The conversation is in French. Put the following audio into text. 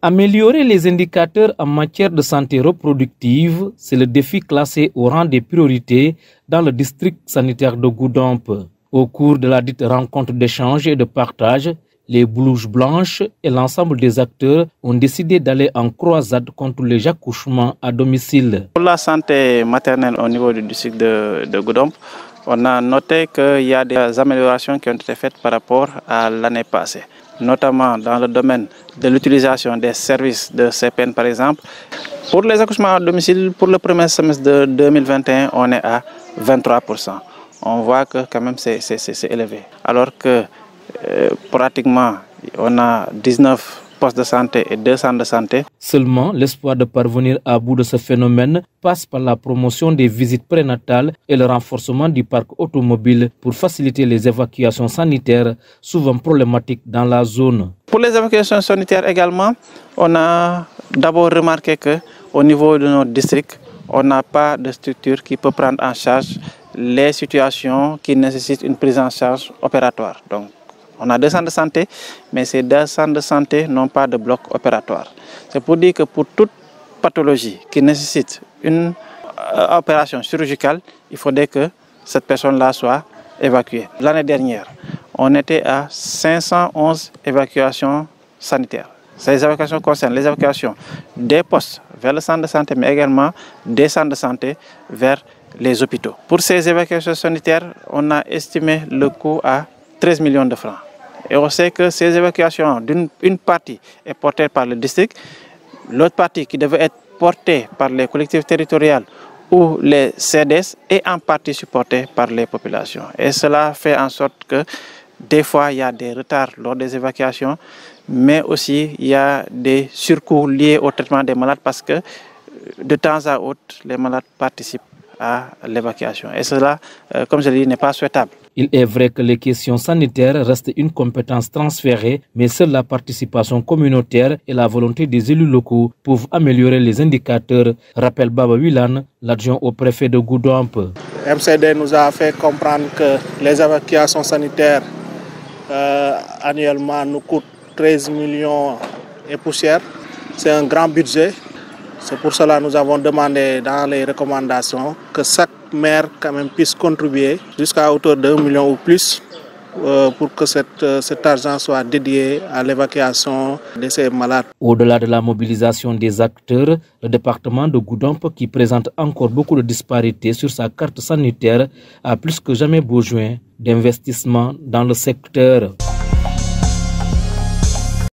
Améliorer les indicateurs en matière de santé reproductive, c'est le défi classé au rang des priorités dans le district sanitaire de Goudompe. Au cours de la dite rencontre d'échange et de partage, les blouses blanches et l'ensemble des acteurs ont décidé d'aller en croisade contre les accouchements à domicile. Pour la santé maternelle au niveau du district de, de on a noté qu'il y a des améliorations qui ont été faites par rapport à l'année passée, notamment dans le domaine de l'utilisation des services de CPN par exemple. Pour les accouchements à domicile, pour le premier semestre de 2021, on est à 23%. On voit que quand même c'est élevé. Alors que euh, pratiquement on a 19 postes de santé et 2 centres de santé. Seulement, l'espoir de parvenir à bout de ce phénomène passe par la promotion des visites prénatales et le renforcement du parc automobile pour faciliter les évacuations sanitaires souvent problématiques dans la zone. Pour les évacuations sanitaires également, on a d'abord remarqué que au niveau de notre district, on n'a pas de structure qui peut prendre en charge les situations qui nécessitent une prise en charge opératoire. Donc, on a deux centres de santé, mais ces deux centres de santé n'ont pas de bloc opératoire. C'est pour dire que pour toute pathologie qui nécessite une euh, opération chirurgicale, il faudrait que cette personne-là soit évacuée. L'année dernière, on était à 511 évacuations sanitaires. Ces évacuations concernent les évacuations des postes vers le centre de santé, mais également des centres de santé vers les hôpitaux. Pour ces évacuations sanitaires, on a estimé le coût à 13 millions de francs. Et on sait que ces évacuations, d'une partie est portée par le district, l'autre partie qui devait être portée par les collectivités territoriales ou les CDS est en partie supportée par les populations. Et cela fait en sorte que des fois, il y a des retards lors des évacuations, mais aussi il y a des surcoûts liés au traitement des malades parce que de temps à autre, les malades participent à l'évacuation. Et cela, euh, comme je l'ai dit, n'est pas souhaitable. Il est vrai que les questions sanitaires restent une compétence transférée, mais seule la participation communautaire et la volonté des élus locaux peuvent améliorer les indicateurs, rappelle Baba Wilan, l'adjoint au préfet de Goudompe. MCD nous a fait comprendre que les évacuations sanitaires euh, annuellement nous coûtent 13 millions et poussière. C'est un grand budget c'est pour cela que nous avons demandé dans les recommandations que chaque maire quand même puisse contribuer jusqu'à hauteur 1 million ou plus euh, pour que euh, cet argent soit dédié à l'évacuation de ces malades. Au-delà de la mobilisation des acteurs, le département de Goudompe, qui présente encore beaucoup de disparités sur sa carte sanitaire, a plus que jamais besoin d'investissement dans le secteur.